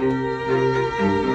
Música